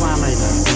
qua này là